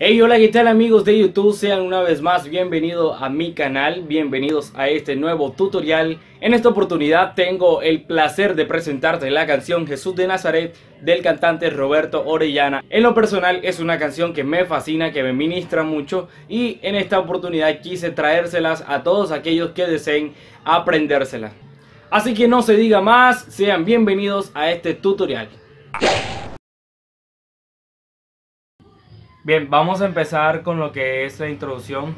Hey, hola, ¿qué tal amigos de YouTube? Sean una vez más bienvenidos a mi canal, bienvenidos a este nuevo tutorial. En esta oportunidad tengo el placer de presentarte la canción Jesús de Nazaret del cantante Roberto Orellana. En lo personal es una canción que me fascina, que me ministra mucho y en esta oportunidad quise traérselas a todos aquellos que deseen aprendérselas. Así que no se diga más, sean bienvenidos a este tutorial. Bien, vamos a empezar con lo que es la introducción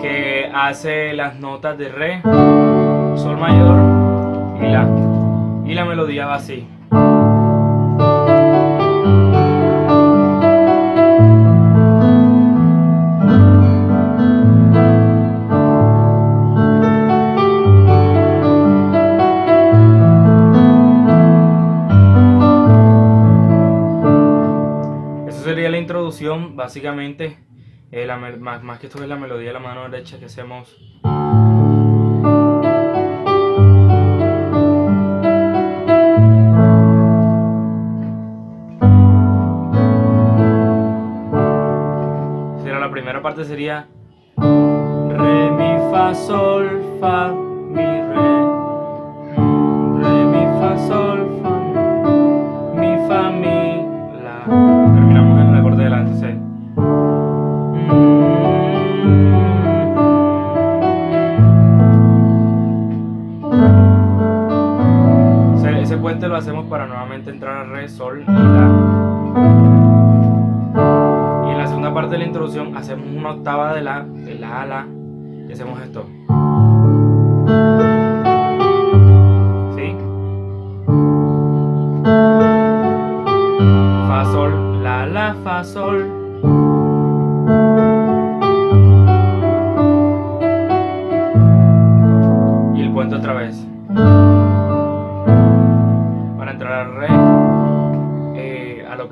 que hace las notas de re, sol mayor y la. Y la melodía va así. Introducción, básicamente, eh, la, más, más, que esto es la melodía de la mano derecha que hacemos. Sería la primera parte sería Re, mi, fa, sol, fa, mi. Re, mi, fa, sol, fa, mi, fa, mi, la. Y en la segunda parte de la introducción hacemos una octava de la, de la a la y hacemos esto. ¿Sí? Fa, sol, la, la, fa, sol.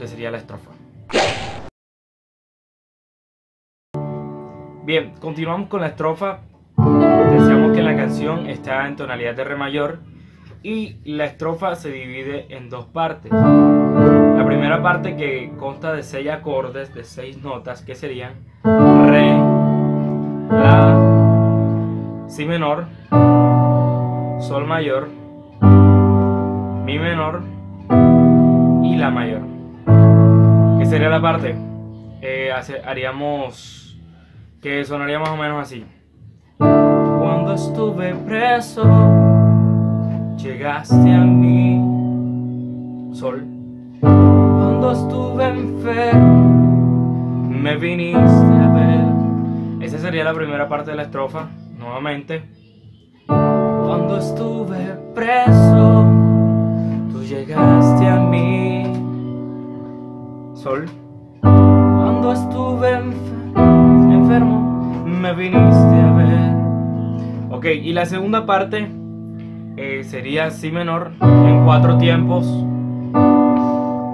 Sería la estrofa. Bien, continuamos con la estrofa. Decíamos que la canción está en tonalidad de re mayor y la estrofa se divide en dos partes. La primera parte que consta de seis acordes, de seis notas, que serían re, la, si menor, sol mayor, mi menor y la mayor. Sería la parte? Eh, haríamos que sonaría más o menos así. Cuando estuve preso, llegaste a mí, sol. Cuando estuve enfermo, me viniste a ver. Esa sería la primera parte de la estrofa, nuevamente. Cuando estuve preso, tú llegaste a mí. Cuando estuve enfermo, me viniste a ver. Ok, y la segunda parte eh, sería Si menor en cuatro tiempos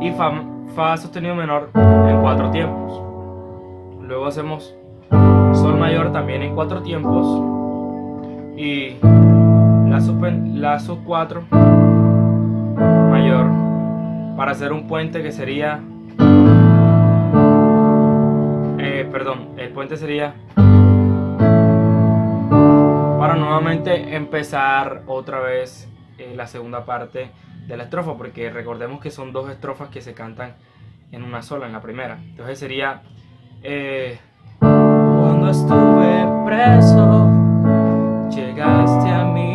y fa, fa sostenido menor en cuatro tiempos. Luego hacemos Sol mayor también en cuatro tiempos y la sub, 4 mayor para hacer un puente que sería perdón el puente sería para nuevamente empezar otra vez eh, la segunda parte de la estrofa porque recordemos que son dos estrofas que se cantan en una sola en la primera. Entonces sería eh, cuando estuve preso llegaste a mí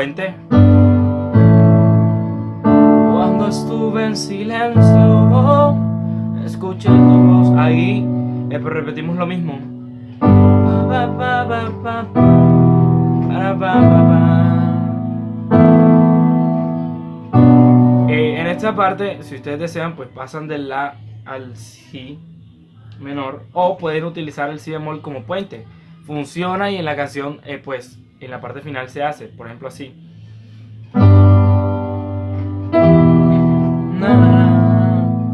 puente. Cuando estuve en silencio, escuché tu voz ahí eh, pero repetimos lo mismo. En esta parte, si ustedes desean, pues pasan del La al Si menor o pueden utilizar el Si bemol como puente. Funciona y en la canción, eh, pues en la parte final se hace, por ejemplo así.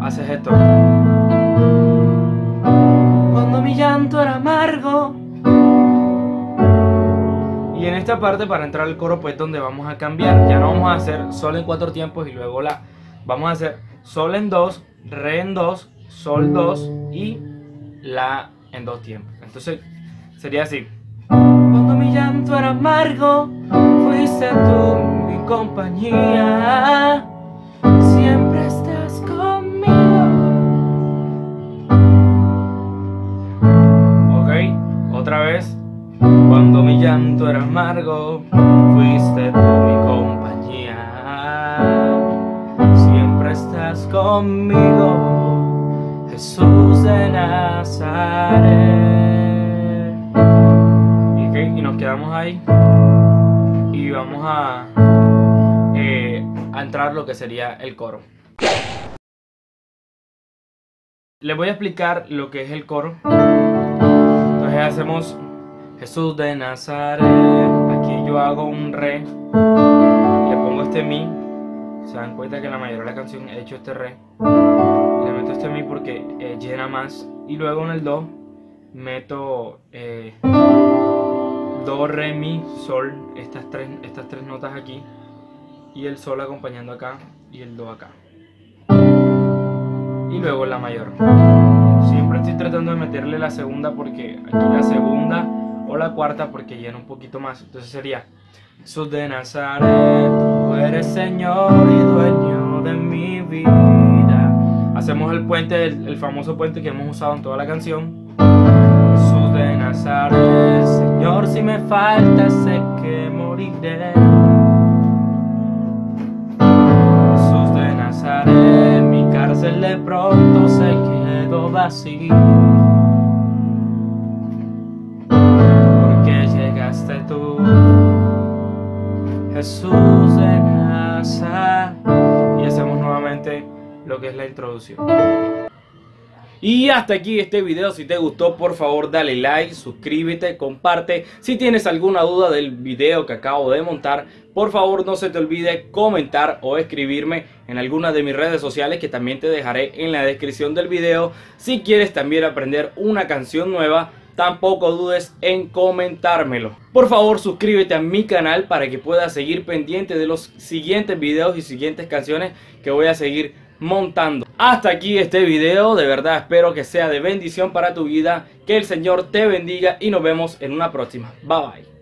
Haces esto. Cuando mi llanto era amargo. Y en esta parte para entrar al coro pues donde vamos a cambiar. Ya no vamos a hacer sol en cuatro tiempos y luego la. Vamos a hacer sol en dos, re en dos, sol dos y la en dos tiempos. Entonces sería así. Mi llanto era amargo, fuiste tú mi compañía. Siempre estás conmigo. Ok, otra vez. Cuando mi llanto era amargo, fuiste tú mi compañía. Siempre estás conmigo, Jesús de Nazaret. Quedamos ahí. Y vamos a, eh, a entrar lo que sería el coro. Les voy a explicar lo que es el coro. Entonces hacemos Jesús de Nazaret. Aquí yo hago un re. Le pongo este mi. Se dan cuenta que la mayoría de la canción he hecho este re. Le meto este mi porque eh, llena más. Y luego en el do meto eh, do, re, mi, sol. Estas tres, estas tres notas aquí. Y el sol acompañando acá. Y el do acá. Y luego la mayor. Siempre estoy tratando de meterle la segunda porque aquí la segunda o la cuarta porque llena un poquito más. Entonces sería Jesús de Nazaret, tú eres Señor y dueño de mi vida. Hacemos el puente, el, famoso puente que hemos usado en toda la canción. Jesús de Nazaret, Si me falta sé que moriré. Jesús de Nazaret, mi cárcel de pronto se quedó vacía. tú, Jesús de Nazaret. Y hacemos nuevamente lo que es la introducción. Y hasta aquí este video, si te gustó por favor dale like, suscríbete, comparte. Si tienes alguna duda del video que acabo de montar, por favor no se te olvide comentar o escribirme en alguna de mis redes sociales que también te dejaré en la descripción del video. Si quieres también aprender una canción nueva, tampoco dudes en comentármelo. Por favor suscríbete a mi canal para que puedas seguir pendiente de los siguientes videos y siguientes canciones que voy a seguir montando. Hasta aquí este video, de verdad espero que sea de bendición para tu vida, que el Señor te bendiga y nos vemos en una próxima. Bye bye.